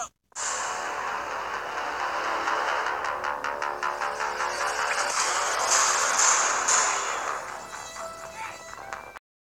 up?